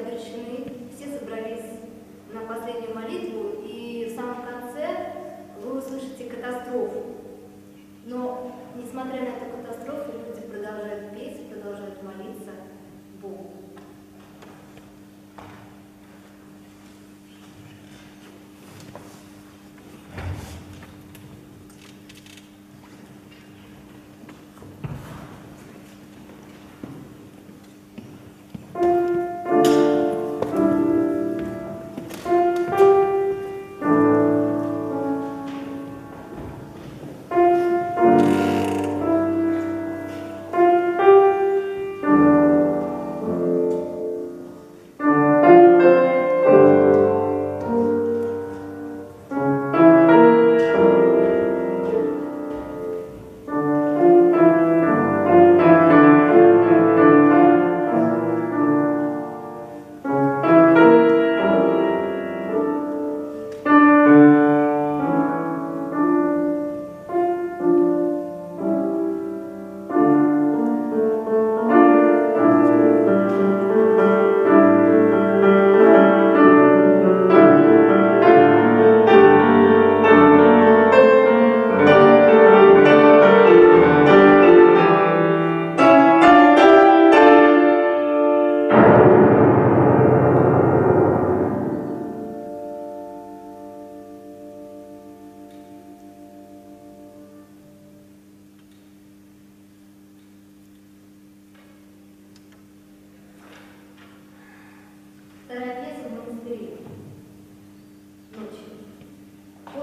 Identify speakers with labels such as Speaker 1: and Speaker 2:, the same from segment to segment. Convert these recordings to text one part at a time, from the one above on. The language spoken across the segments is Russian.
Speaker 1: обречены, все собрались на последнюю молитву, и в самом конце вы услышите катастрофу. Но, несмотря на эту катастрофу, люди продолжают петь, продолжают молиться Богу.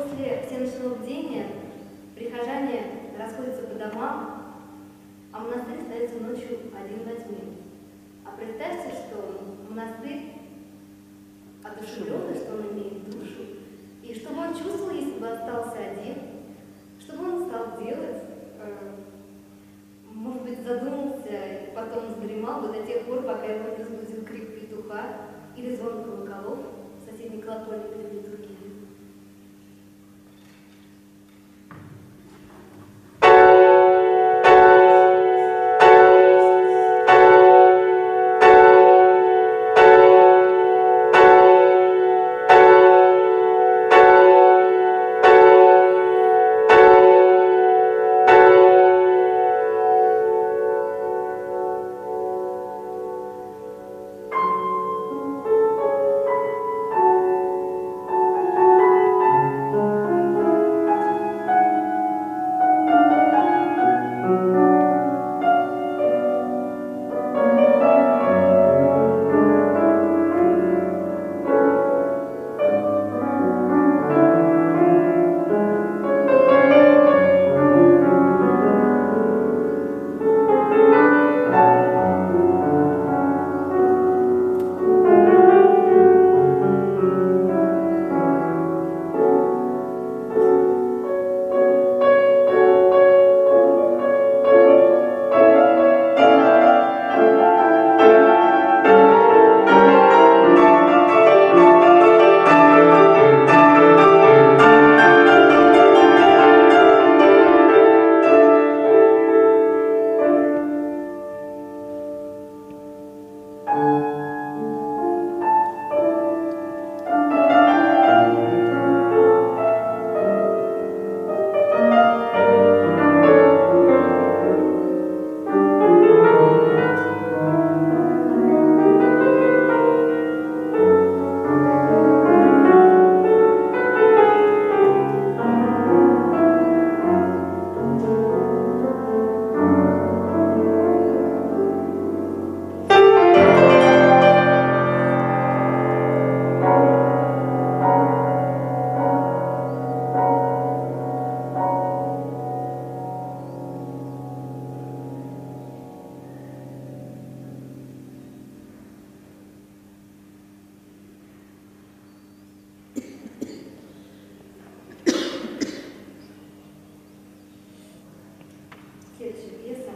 Speaker 1: После всеночного бдения прихожане расходятся по домам, а монастырь остается ночью один во тьме. А представьте, что монастырь одушевленный, что он имеет душу, и что бы он чувствовал, если бы остался один, что бы он стал делать, Э, может быть, задумался, потом задремал бы до тех пор, пока его не разбудил крик петуха или звон колоколов в соседней колокольне следующая пьеса.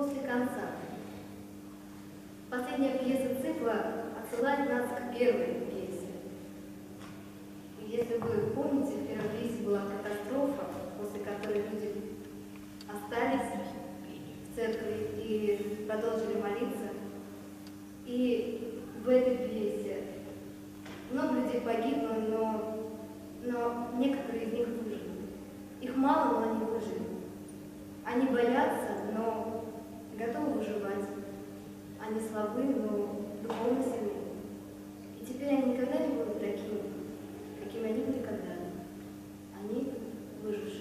Speaker 1: После конца. Последняя пьеса цикла отсылает нас к первой пьесе. Если вы помните, в первой пьесе была катастрофа, после которой люди остались в церкви и продолжили молиться. И в этой пьесе много людей погибло, но, но некоторые из них выжили. Их мало, но они выжили. Они боятся, но готовы выживать. Они слабы, но духовно сильны. И теперь они никогда не будут такими, какими они были когда-то. Они выжившие.